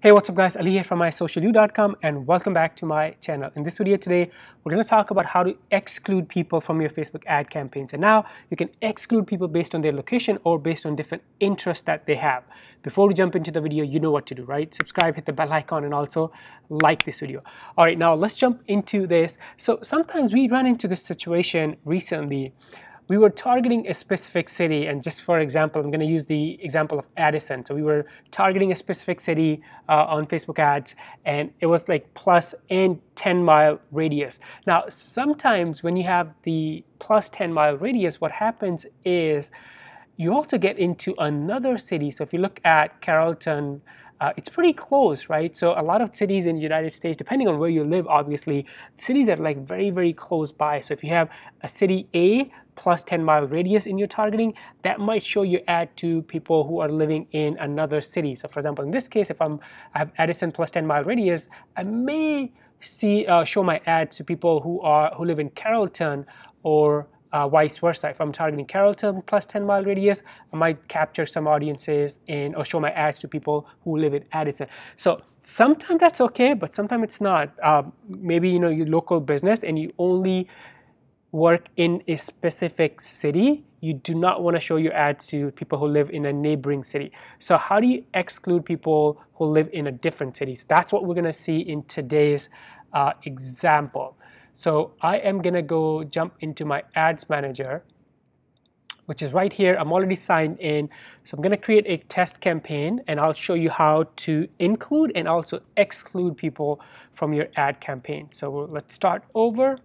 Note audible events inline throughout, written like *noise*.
Hey, what's up guys? Ali here from isocialyou.com and welcome back to my channel. In this video today, we're going to talk about how to exclude people from your Facebook ad campaigns. And now you can exclude people based on their location or based on different interests that they have. Before we jump into the video, you know what to do, right? Subscribe, hit the bell icon, and also like this video. All right, now let's jump into this. So sometimes we run into this situation recently we were targeting a specific city and just for example I'm going to use the example of Addison. So we were targeting a specific city uh, on Facebook ads and it was like plus and 10 mile radius. Now sometimes when you have the plus 10 mile radius what happens is you also get into another city. So if you look at Carrollton uh, it's pretty close, right? So a lot of cities in the United States, depending on where you live, obviously, cities are like very, very close by. So if you have a city A plus 10 mile radius in your targeting, that might show your ad to people who are living in another city. So for example, in this case, if I'm, I have Addison plus 10 mile radius, I may see uh, show my ad to people who are who live in Carrollton or uh, vice versa. If I'm targeting Carrollton plus 10 mile radius, I might capture some audiences and or show my ads to people who live in Addison. So sometimes that's okay, but sometimes it's not. Uh, maybe you know your local business and you only work in a specific city. You do not want to show your ads to people who live in a neighboring city. So how do you exclude people who live in a different cities? That's what we're going to see in today's uh, example. So I am gonna go jump into my ads manager, which is right here. I'm already signed in. So I'm gonna create a test campaign and I'll show you how to include and also exclude people from your ad campaign. So let's start over.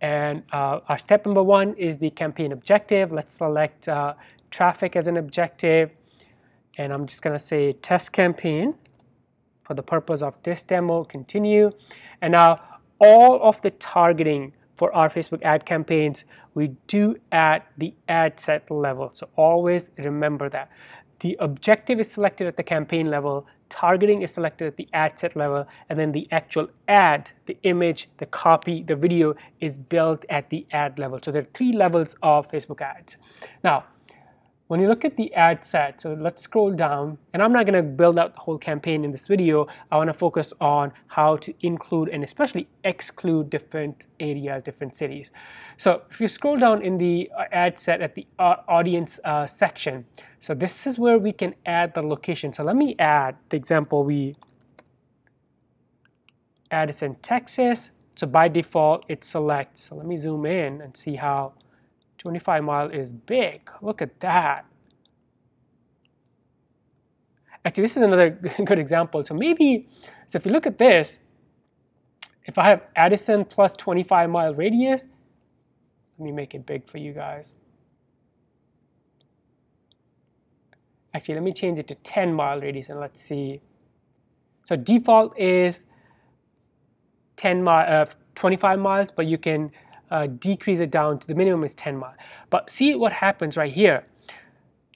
And uh, our step number one is the campaign objective. Let's select uh, traffic as an objective. And I'm just gonna say test campaign for the purpose of this demo, continue. And now all of the targeting for our Facebook ad campaigns, we do at the ad set level. So always remember that. The objective is selected at the campaign level, targeting is selected at the ad set level, and then the actual ad, the image, the copy, the video is built at the ad level. So there are three levels of Facebook ads. Now, when you look at the ad set, so let's scroll down, and I'm not going to build out the whole campaign in this video. I want to focus on how to include and especially exclude different areas, different cities. So if you scroll down in the uh, ad set at the uh, audience uh, section, so this is where we can add the location. So let me add the example we Addison Texas. So by default, it selects. So let me zoom in and see how 25 mile is big. Look at that. Actually, this is another *laughs* good example. So maybe, so if you look at this, if I have Addison plus 25 mile radius, let me make it big for you guys. Actually, let me change it to 10 mile radius and let's see. So default is 10 mile, uh, 25 miles, but you can uh, decrease it down to the minimum is 10 miles. But see what happens right here.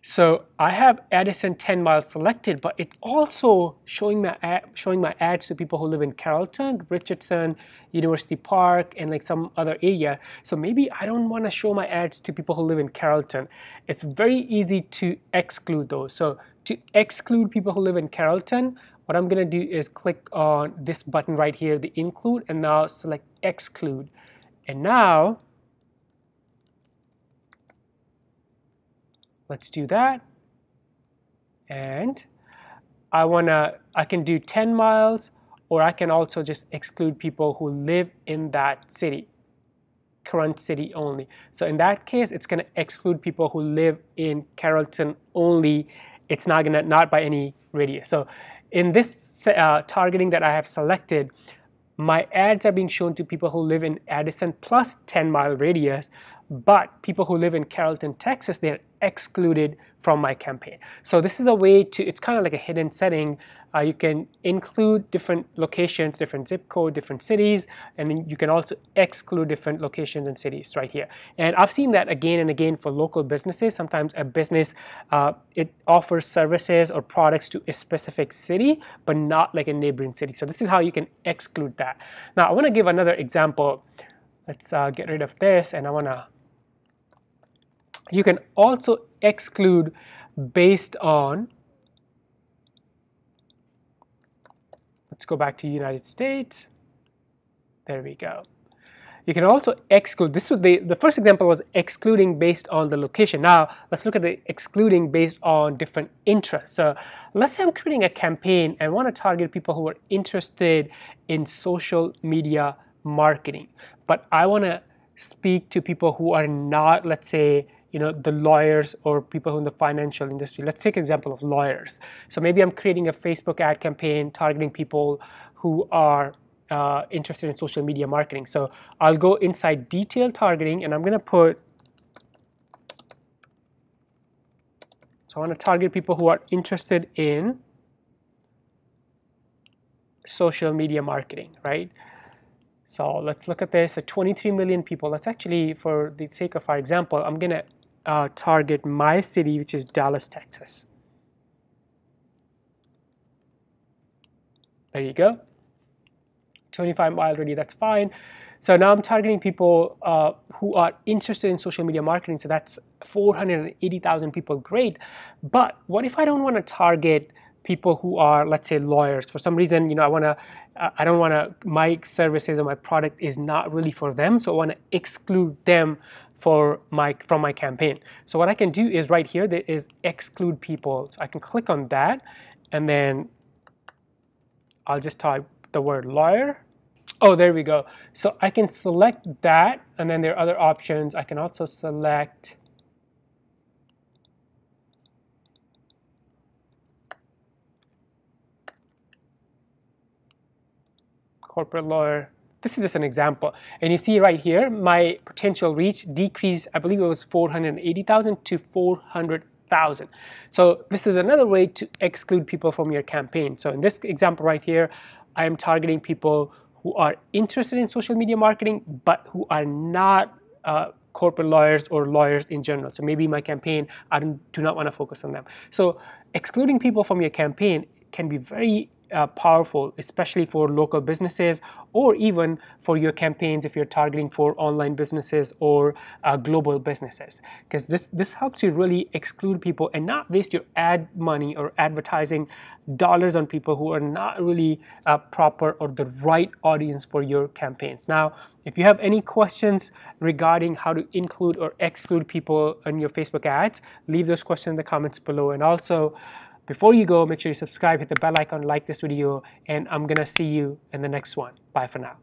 So I have Addison 10 miles selected, but it's also showing my ad, showing my ads to people who live in Carrollton, Richardson, University Park, and like some other area. So maybe I don't want to show my ads to people who live in Carrollton. It's very easy to exclude those. So to exclude people who live in Carrollton, what I'm going to do is click on this button right here, the include, and now select exclude. And now, let's do that. And I wanna, I can do 10 miles, or I can also just exclude people who live in that city, current city only. So in that case, it's gonna exclude people who live in Carrollton only. It's not gonna, not by any radius. So in this uh, targeting that I have selected, my ads are being shown to people who live in Addison plus 10 mile radius, but people who live in Carrollton, Texas, they're excluded from my campaign. So this is a way to, it's kind of like a hidden setting. Uh, you can include different locations, different zip code, different cities, and you can also exclude different locations and cities right here. And I've seen that again and again for local businesses. Sometimes a business, uh, it offers services or products to a specific city, but not like a neighboring city. So this is how you can exclude that. Now I wanna give another example. Let's uh, get rid of this and I wanna you can also exclude based on Let's go back to United States. There we go. You can also exclude. This was the, the first example was excluding based on the location. Now let's look at the excluding based on different interests. So let's say I'm creating a campaign and want to target people who are interested in social media marketing, but I want to speak to people who are not, let's say, you know, the lawyers or people who in the financial industry. Let's take an example of lawyers. So maybe I'm creating a Facebook ad campaign targeting people who are uh, interested in social media marketing. So I'll go inside detail targeting and I'm going to put, so I want to target people who are interested in social media marketing, right? So let's look at this, so 23 million people. Let's actually, for the sake of our example, I'm going to uh, target my city, which is Dallas, Texas. There you go. 25 mile already, that's fine. So now I'm targeting people uh, who are interested in social media marketing. So that's 480,000 people, great. But what if I don't want to target people who are, let's say, lawyers? For some reason, you know, I want to, uh, I don't want to, my services or my product is not really for them. So I want to exclude them for my from my campaign. So what I can do is right here, there is exclude people. So I can click on that and then I'll just type the word lawyer Oh, there we go. So I can select that, and then there are other options. I can also select corporate lawyer. This is just an example. And you see right here, my potential reach decreased, I believe it was 480,000 to 400,000. So this is another way to exclude people from your campaign. So in this example right here, I am targeting people who are interested in social media marketing but who are not uh, corporate lawyers or lawyers in general. So maybe my campaign, I do not want to focus on them. So excluding people from your campaign can be very uh, powerful, especially for local businesses or even for your campaigns if you're targeting for online businesses or uh, global businesses. Because this, this helps you really exclude people and not waste your ad money or advertising dollars on people who are not really uh, proper or the right audience for your campaigns. Now, if you have any questions regarding how to include or exclude people in your Facebook ads, leave those questions in the comments below. And also, before you go, make sure you subscribe, hit the bell icon, like this video, and I'm gonna see you in the next one. Bye for now.